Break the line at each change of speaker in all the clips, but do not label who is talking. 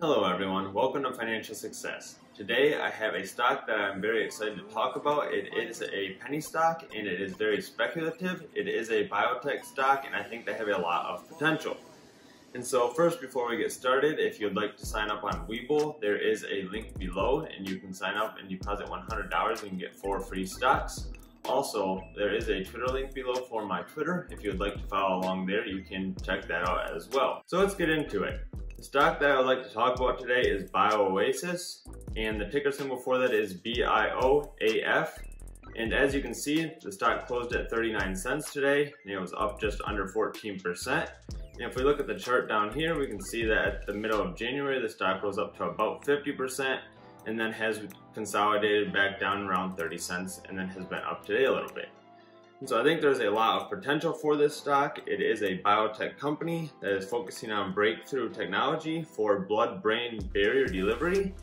Hello everyone, welcome to Financial Success. Today I have a stock that I'm very excited to talk about. It is a penny stock and it is very speculative. It is a biotech stock and I think they have a lot of potential. And so first before we get started, if you'd like to sign up on Webull, there is a link below and you can sign up and deposit $100 and get four free stocks. Also, there is a Twitter link below for my Twitter. If you'd like to follow along there, you can check that out as well. So let's get into it. The stock that I would like to talk about today is Bioasis, and the ticker symbol for that is BIOAF. And as you can see, the stock closed at 39 cents today, and it was up just under 14%. And if we look at the chart down here, we can see that at the middle of January, the stock rose up to about 50%, and then has consolidated back down around 30 cents, and then has been up today a little bit. And so I think there's a lot of potential for this stock. It is a biotech company that is focusing on breakthrough technology for blood-brain barrier delivery.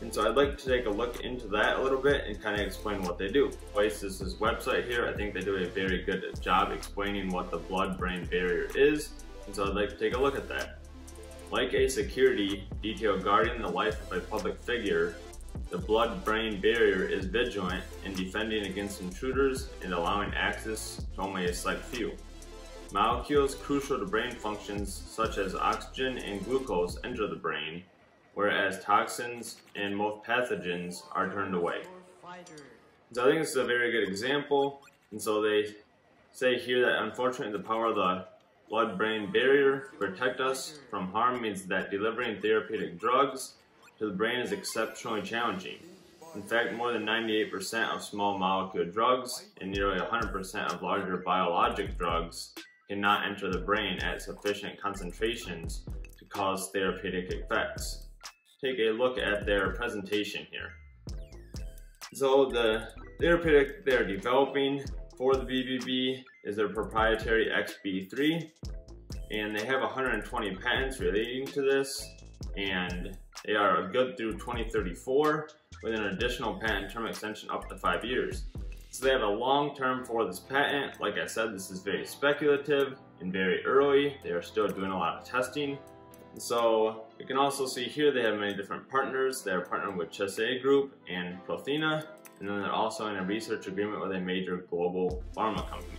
And so I'd like to take a look into that a little bit and kind of explain what they do. Oasis's website here, I think they do a very good job explaining what the blood-brain barrier is. And so I'd like to take a look at that. Like a security detail guarding the life of a public figure, the blood-brain barrier is vigilant in defending against intruders and allowing access to only a select few. Molecules crucial to brain functions such as oxygen and glucose enter the brain, whereas toxins and most pathogens are turned away. So I think this is a very good example, and so they say here that unfortunately the power of the blood-brain barrier protect us from harm means that delivering therapeutic drugs to the brain is exceptionally challenging. In fact, more than 98% of small molecule drugs and nearly 100% of larger biologic drugs cannot enter the brain at sufficient concentrations to cause therapeutic effects. Take a look at their presentation here. So the therapeutic they're developing for the BBB is their proprietary XB3 and they have 120 patents relating to this and they are good through 2034 with an additional patent term extension up to five years. So they have a long term for this patent. Like I said, this is very speculative and very early. They are still doing a lot of testing. So you can also see here they have many different partners. They're partnered with Chiesi Group and Prothena, and then they're also in a research agreement with a major global pharma company.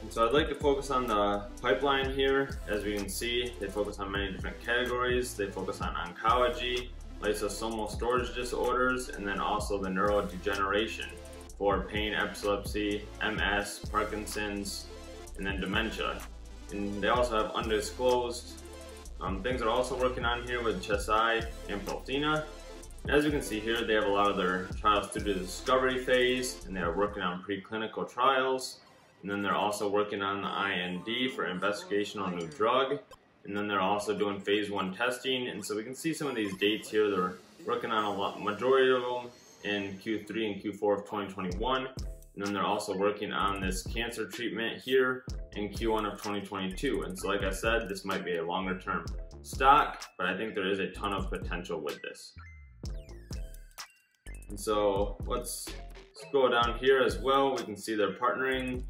And so I'd like to focus on the pipeline here. As we can see, they focus on many different categories. They focus on oncology, lysosomal storage disorders, and then also the neurodegeneration for pain, epilepsy, MS, Parkinson's, and then dementia. And they also have undisclosed um, things they're also working on here with Chiesi and Prothena. As you can see here, they have a lot of their trials through the discovery phase, and they are working on preclinical trials. And then they're also working on the IND for investigational new drug. And then they're also doing phase one testing. And so we can see some of these dates here. They're working on a lot, majority of them in Q3 and Q4 of 2021. And then they're also working on this cancer treatment here in Q1 of 2022. And so like I said, this might be a longer term stock, but I think there is a ton of potential with this. And so let's, let's go down here as well. We can see they're partnering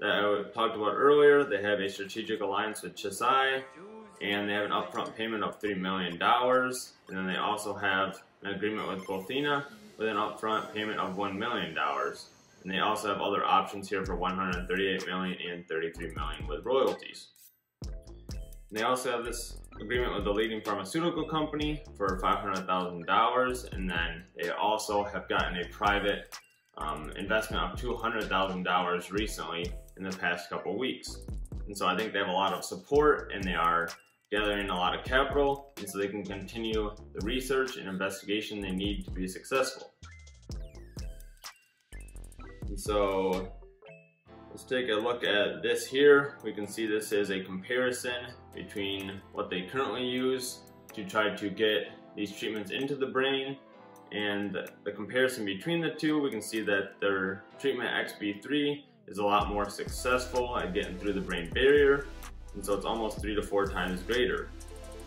that I talked about earlier. They have a strategic alliance with Chiesi, and they have an upfront payment of $3 million. And then they also have an agreement with Prothena with an upfront payment of $1 million. And they also have other options here for $138 million and $33 million with royalties. And they also have this agreement with the leading pharmaceutical company for $500,000. And then they also have gotten a private um, investment of $200,000 recently in the past couple weeks. And so I think they have a lot of support and they are gathering a lot of capital and so they can continue the research and investigation they need to be successful. And so let's take a look at this here. We can see this is a comparison between what they currently use to try to get these treatments into the brain and the comparison between the two, we can see that their treatment XB3 is a lot more successful at getting through the brain barrier, and so it's almost three to four times greater.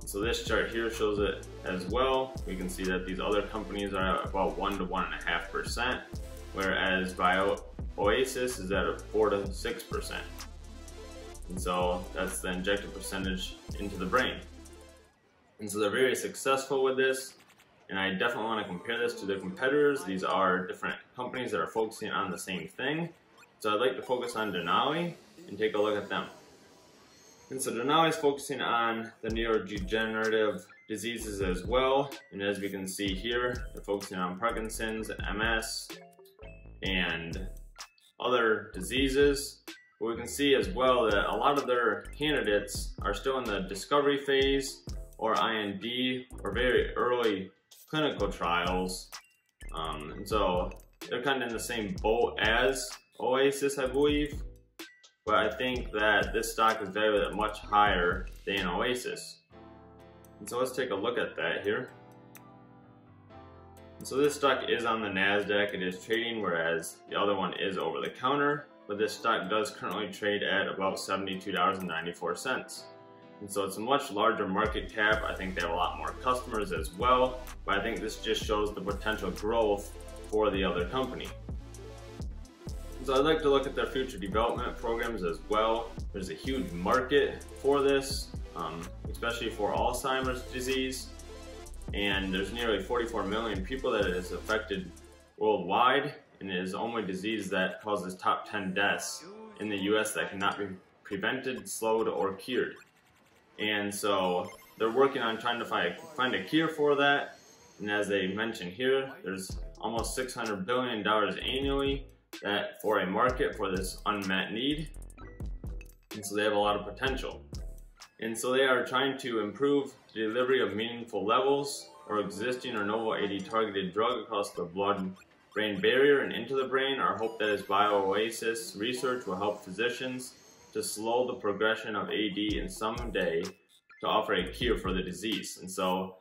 So this chart here shows it as well. We can see that these other companies are at about one to one and a half percent, whereas Bio Oasis is at a four to six percent. And so that's the injected percentage into the brain. And so they're very successful with this. And I definitely want to compare this to their competitors. These are different companies that are focusing on the same thing. So I'd like to focus on Denali and take a look at them. And so Denali is focusing on the neurodegenerative diseases as well. And as we can see here, they're focusing on Parkinson's, MS, and other diseases. But we can see as well that a lot of their candidates are still in the discovery phase or IND or very early clinical trials. Um, and so they're kind of in the same boat as Oasis, I believe. But I think that this stock is valued at much higher than Oasis. And so let's take a look at that here. And so this stock is on the NASDAQ, it is trading, whereas the other one is over the counter. But this stock does currently trade at about $72.94. And so it's a much larger market cap. I think they have a lot more customers as well. But I think this just shows the potential growth for the other company. So I'd like to look at their future development programs as well. There's a huge market for this, um, especially for Alzheimer's disease. And there's nearly 44 million people that it has affected worldwide. And it is the only disease that causes top 10 deaths in the US that cannot be prevented, slowed, or cured. And so they're working on trying to find, find a cure for that. And as they mentioned here, there's almost $600 billion annually that for a market for this unmet need. And so they have a lot of potential. And so they are trying to improve the delivery of meaningful levels or existing or novel AD targeted drug across the blood brain barrier and into the brain. Our hope that is Bioasis research will help physicians to slow the progression of AD and someday to offer a cure for the disease. And so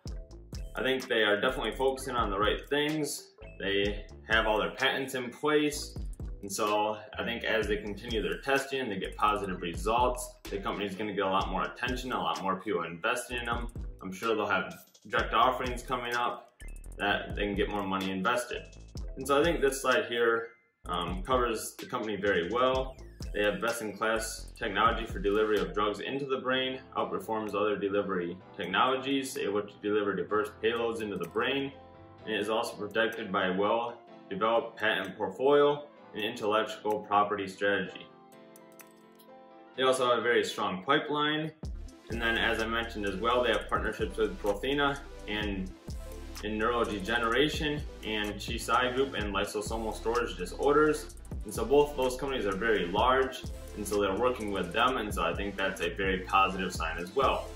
I think they are definitely focusing on the right things. They have all their patents in place. And so I think as they continue their testing they get positive results, the company is going to get a lot more attention, a lot more people investing in them. I'm sure they'll have direct offerings coming up that they can get more money invested. And so I think this slide here um, covers the company very well. They have best-in-class technology for delivery of drugs into the brain, outperforms other delivery technologies, able to deliver diverse payloads into the brain, and is also protected by a well-developed patent portfolio and intellectual property strategy. They also have a very strong pipeline, and then as I mentioned as well, they have partnerships with Prothena and in neurodegeneration and Chiesi Group and lysosomal storage disorders. And so both those companies are very large, and so they're working with them, and so I think that's a very positive sign as well.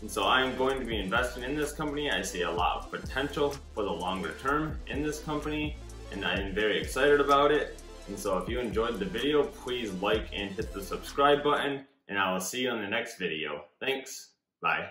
And so I'm going to be investing in this company. I see a lot of potential for the longer term in this company, and I'm very excited about it. And so if you enjoyed the video, please like and hit the subscribe button, and I will see you in the next video. Thanks. Bye.